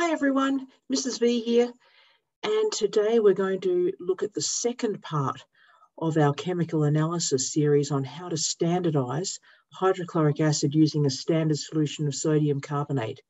Hi everyone, Mrs. V here, and today we're going to look at the second part of our chemical analysis series on how to standardise hydrochloric acid using a standard solution of sodium carbonate.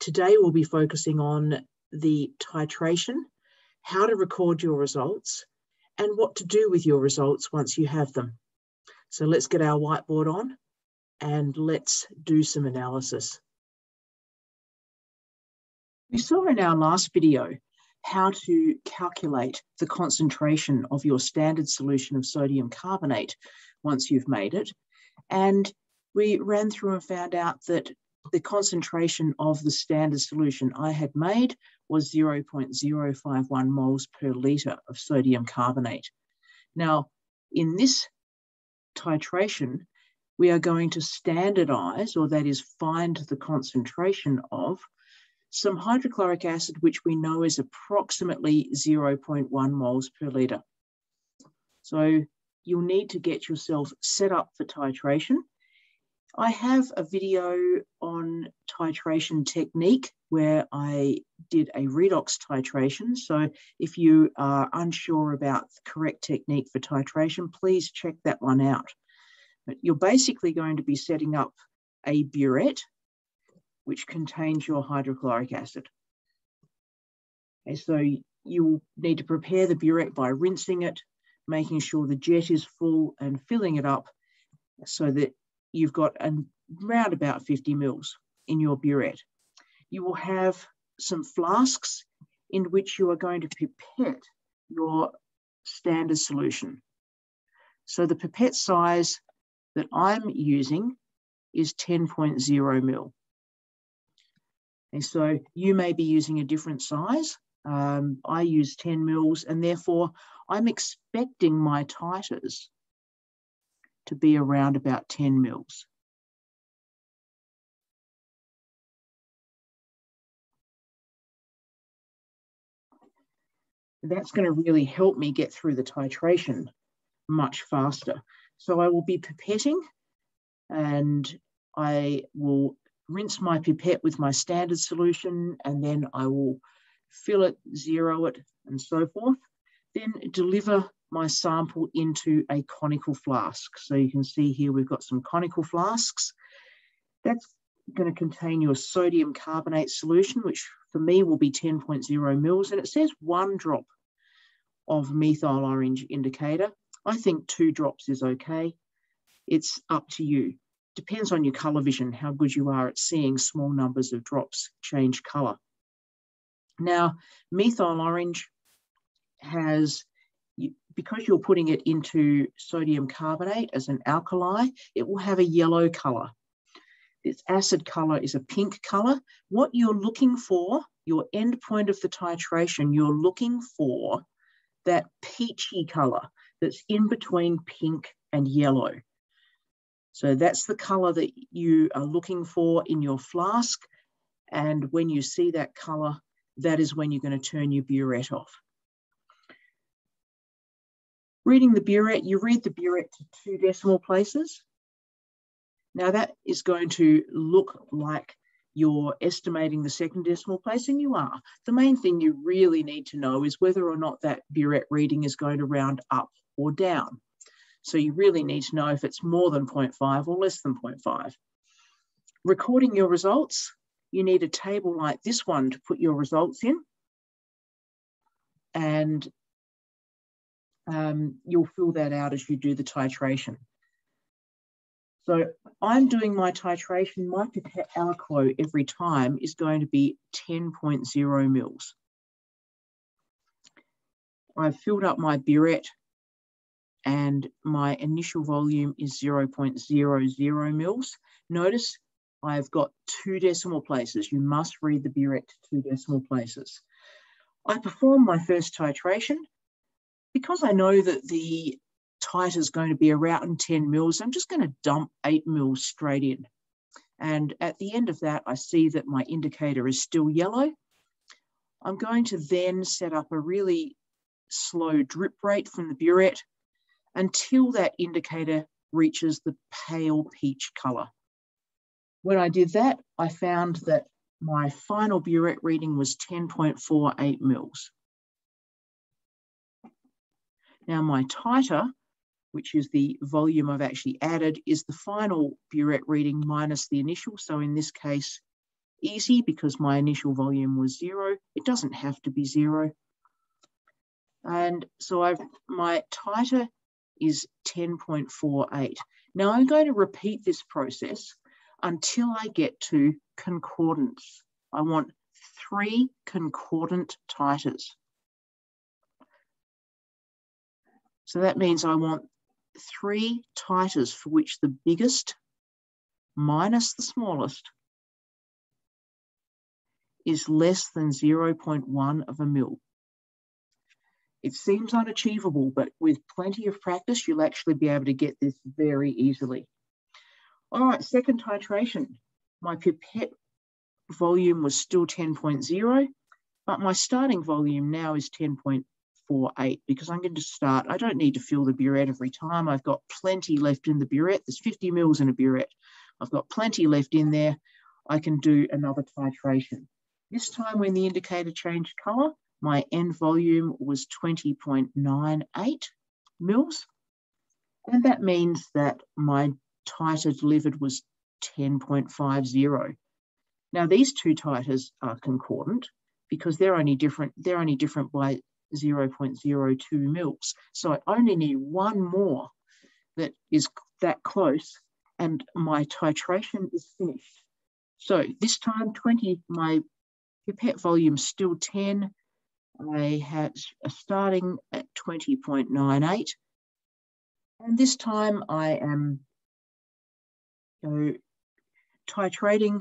Today we'll be focusing on the titration, how to record your results, and what to do with your results once you have them. So let's get our whiteboard on and let's do some analysis. We saw in our last video how to calculate the concentration of your standard solution of sodium carbonate once you've made it. And we ran through and found out that the concentration of the standard solution I had made was 0.051 moles per litre of sodium carbonate. Now, in this titration, we are going to standardise, or that is find the concentration of some hydrochloric acid, which we know is approximately 0.1 moles per litre. So you'll need to get yourself set up for titration. I have a video on titration technique where I did a redox titration. So if you are unsure about the correct technique for titration, please check that one out. But you're basically going to be setting up a burette which contains your hydrochloric acid. And so you'll need to prepare the burette by rinsing it, making sure the jet is full and filling it up so that you've got around about 50 mils in your burette. You will have some flasks in which you are going to pipette your standard solution. So the pipette size that I'm using is 10.0 mil. And so you may be using a different size. Um, I use 10 mils and therefore I'm expecting my titers to be around about 10 mils. That's going to really help me get through the titration much faster. So I will be pipetting and I will rinse my pipette with my standard solution, and then I will fill it, zero it, and so forth. Then deliver my sample into a conical flask. So you can see here we've got some conical flasks. That's going to contain your sodium carbonate solution, which for me will be 10.0 mils, and it says one drop of methyl orange indicator. I think two drops is okay. It's up to you depends on your colour vision, how good you are at seeing small numbers of drops change colour. Now, methyl orange has, because you're putting it into sodium carbonate as an alkali, it will have a yellow colour. Its acid colour is a pink colour. What you're looking for, your end point of the titration, you're looking for that peachy colour that's in between pink and yellow. So that's the color that you are looking for in your flask. And when you see that color, that is when you're going to turn your burette off. Reading the burette, you read the burette to two decimal places. Now that is going to look like you're estimating the second decimal place, and you are. The main thing you really need to know is whether or not that burette reading is going to round up or down. So you really need to know if it's more than 0.5 or less than 0.5. Recording your results, you need a table like this one to put your results in. And um, you'll fill that out as you do the titration. So I'm doing my titration. My pipette aliquot every time is going to be 10.0 mils. I've filled up my burette and my initial volume is 0.00 mils. Notice I've got two decimal places. You must read the burette to two decimal places. I perform my first titration. Because I know that the titer is going to be around 10 mils, I'm just going to dump 8 mils straight in. And at the end of that, I see that my indicator is still yellow. I'm going to then set up a really slow drip rate from the burette until that indicator reaches the pale peach color. When I did that, I found that my final burette reading was 10.48 mils. Now my titer, which is the volume I've actually added, is the final burette reading minus the initial. So in this case, easy because my initial volume was zero. It doesn't have to be zero. And so I've my titer is 10.48. Now I'm going to repeat this process until I get to concordance. I want three concordant titers. So that means I want three titers for which the biggest minus the smallest is less than 0.1 of a mil. It seems unachievable, but with plenty of practice, you'll actually be able to get this very easily. All right, second titration. My pipette volume was still 10.0, but my starting volume now is 10.48 because I'm going to start, I don't need to fill the burette every time. I've got plenty left in the burette. There's 50 mils in a burette. I've got plenty left in there. I can do another titration. This time when the indicator changed color, my end volume was 20.98 mils. And that means that my titer delivered was 10.50. Now these two titers are concordant because they're only different, they're only different by 0.02 mils. So I only need one more that is that close and my titration is finished. So this time 20, my pipette volume still 10. I had starting at 20.98. And this time I am titrating.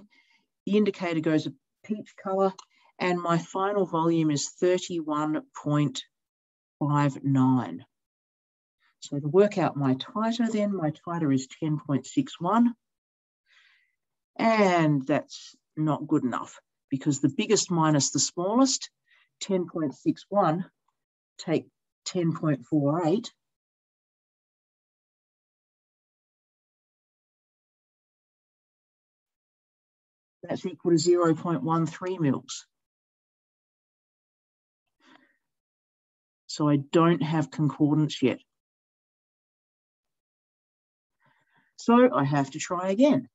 The indicator goes a peach color and my final volume is 31.59. So to work out my titer then, my titer is 10.61 and that's not good enough because the biggest minus the smallest, 10.61, take 10.48, that's equal to 0.13 mils. So I don't have concordance yet. So I have to try again.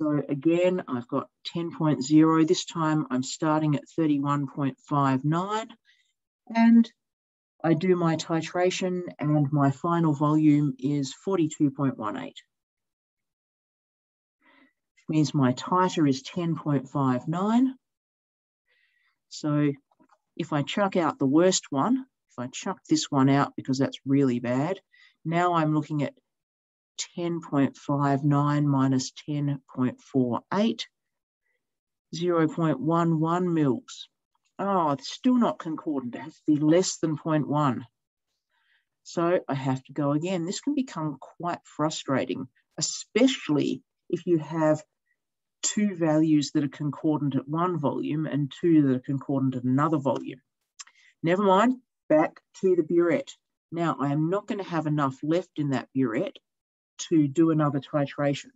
So again, I've got 10.0. This time I'm starting at 31.59 and I do my titration and my final volume is 42.18. Which means my titer is 10.59. So if I chuck out the worst one, if I chuck this one out because that's really bad, now I'm looking at 10.59 minus 10.48, 0.11 mils. Oh, it's still not concordant. It has to be less than 0.1. So I have to go again. This can become quite frustrating, especially if you have two values that are concordant at one volume and two that are concordant at another volume. Never mind, back to the burette. Now, I am not going to have enough left in that burette to do another titration.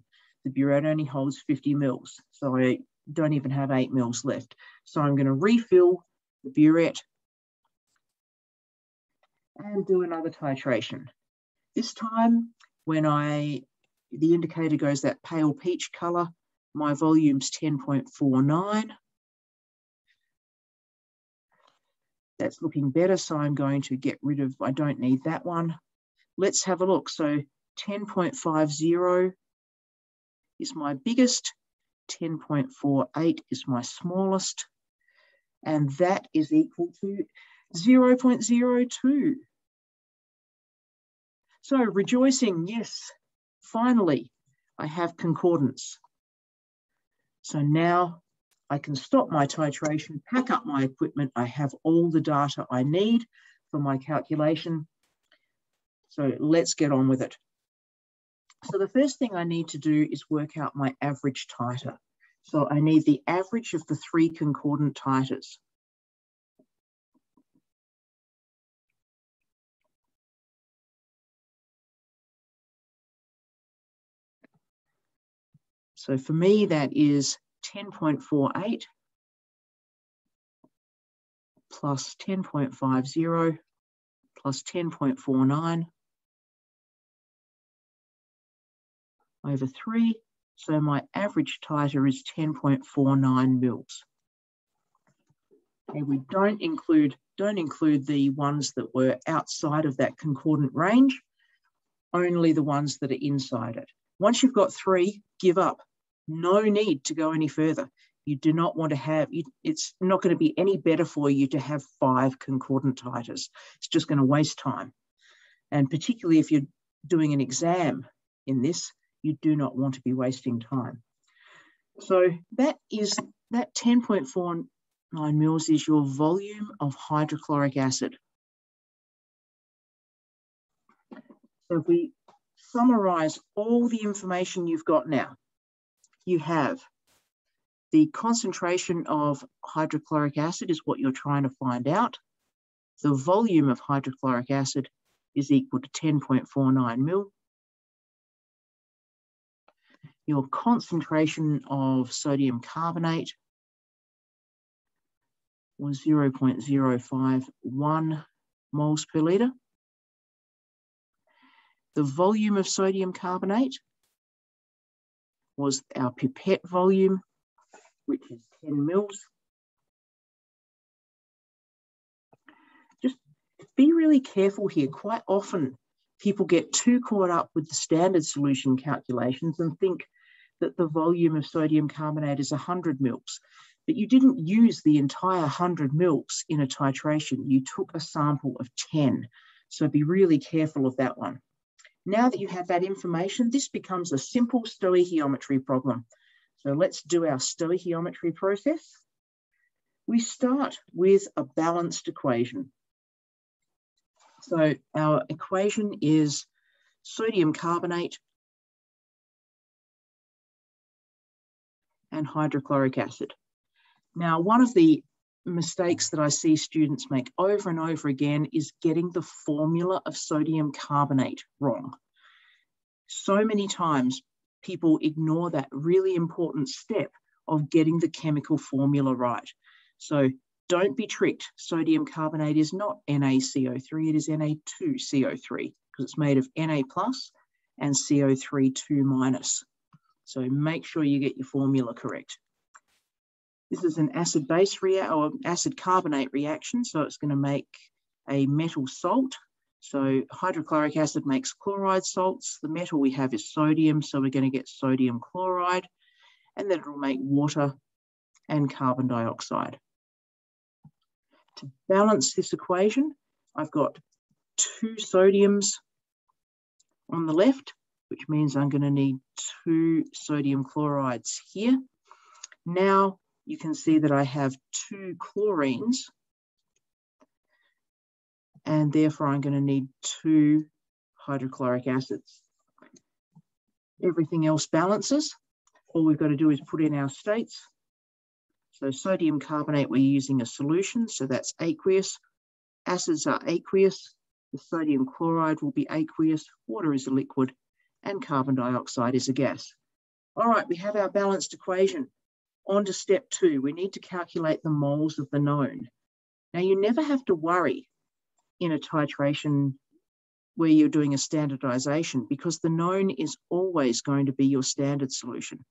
The burette only holds 50 mils, so I don't even have eight mils left. So I'm going to refill the burette and do another titration. This time, when I the indicator goes that pale peach color, my volume's 10.49. That's looking better, so I'm going to get rid of, I don't need that one. Let's have a look. So 10.50 is my biggest, 10.48 is my smallest, and that is equal to 0.02. So rejoicing, yes, finally, I have concordance. So now I can stop my titration, pack up my equipment. I have all the data I need for my calculation. So let's get on with it. So the first thing I need to do is work out my average titer. So I need the average of the three concordant titers. So for me, that is 10.48 plus 10.50 plus 10.49 over 3. So my average titer is 10.49 mils. Okay, we don't include, don't include the ones that were outside of that concordant range, only the ones that are inside it. Once you've got three, give up. No need to go any further. You do not want to have, you, it's not going to be any better for you to have five concordant titers. It's just going to waste time. And particularly if you're doing an exam in this, you do not want to be wasting time. So that is, that 10.49 mils is your volume of hydrochloric acid. So if we summarize all the information you've got now, you have the concentration of hydrochloric acid is what you're trying to find out. The volume of hydrochloric acid is equal to 10.49 mil. Your concentration of sodium carbonate was 0.051 moles per litre. The volume of sodium carbonate was our pipette volume which is 10 mils. Just be really careful here. Quite often, people get too caught up with the standard solution calculations and think that the volume of sodium carbonate is 100 mils, but you didn't use the entire 100 mils in a titration. You took a sample of 10. So be really careful of that one. Now that you have that information, this becomes a simple stoichiometry problem. So let's do our stoichiometry process. We start with a balanced equation. So our equation is sodium carbonate and hydrochloric acid. Now, one of the mistakes that I see students make over and over again is getting the formula of sodium carbonate wrong. So many times people ignore that really important step of getting the chemical formula right. So don't be tricked. Sodium carbonate is not NaCO3, it is Na2CO3 because it's made of Na plus and CO3 2 minus. So make sure you get your formula correct. This is an acid-base reaction or acid carbonate reaction, so it's going to make a metal salt so hydrochloric acid makes chloride salts. The metal we have is sodium, so we're going to get sodium chloride, and then it'll make water and carbon dioxide. To balance this equation, I've got two sodiums on the left, which means I'm going to need two sodium chlorides here. Now you can see that I have two chlorines and therefore I'm going to need two hydrochloric acids. Everything else balances. All we've got to do is put in our states. So sodium carbonate, we're using a solution, so that's aqueous. Acids are aqueous. The sodium chloride will be aqueous. Water is a liquid, and carbon dioxide is a gas. All right, we have our balanced equation. On to step two, we need to calculate the moles of the known. Now, you never have to worry in a titration where you're doing a standardization because the known is always going to be your standard solution.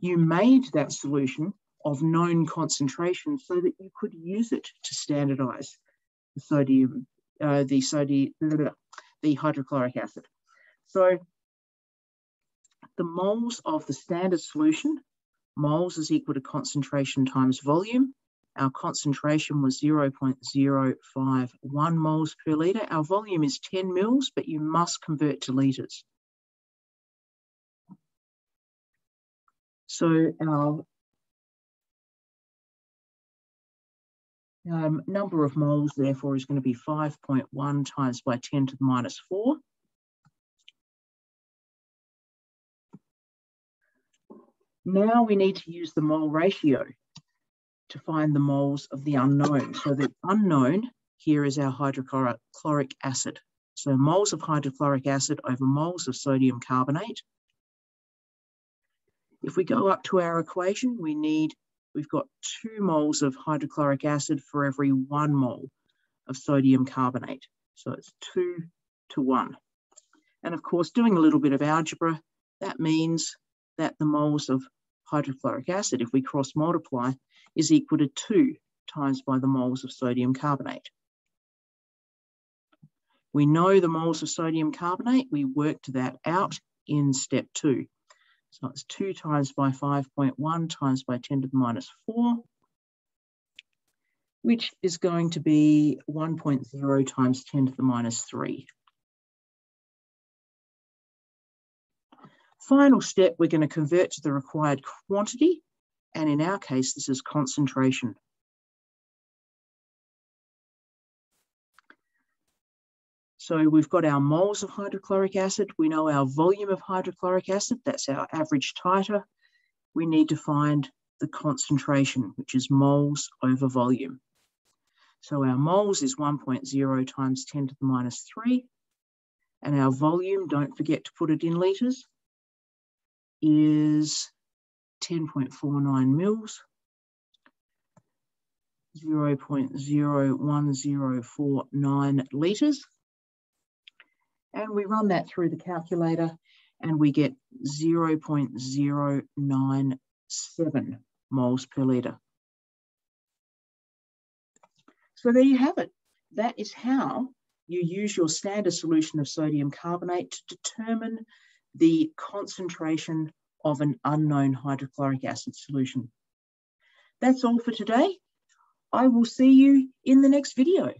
You made that solution of known concentration so that you could use it to standardize the sodium, uh, the sodium, the hydrochloric acid. So the moles of the standard solution, moles is equal to concentration times volume. Our concentration was 0.051 moles per litre. Our volume is 10 mils, but you must convert to litres. So our um, number of moles, therefore, is going to be 5.1 times by 10 to the minus 4. Now we need to use the mole ratio to find the moles of the unknown. So the unknown here is our hydrochloric acid. So moles of hydrochloric acid over moles of sodium carbonate. If we go up to our equation, we need, we've got two moles of hydrochloric acid for every one mole of sodium carbonate. So it's two to one. And of course, doing a little bit of algebra, that means that the moles of hydrochloric acid, if we cross multiply, is equal to two times by the moles of sodium carbonate. We know the moles of sodium carbonate, we worked that out in step two. So it's two times by 5.1 times by 10 to the minus four, which is going to be 1.0 times 10 to the minus three. Final step, we're going to convert to the required quantity. And in our case, this is concentration. So we've got our moles of hydrochloric acid. We know our volume of hydrochloric acid. That's our average titer. We need to find the concentration, which is moles over volume. So our moles is 1.0 times 10 to the minus 3. And our volume, don't forget to put it in litres, is 10.49 mils, 0.01049 litres. And we run that through the calculator and we get 0.097 moles per litre. So there you have it. That is how you use your standard solution of sodium carbonate to determine the concentration of an unknown hydrochloric acid solution. That's all for today. I will see you in the next video.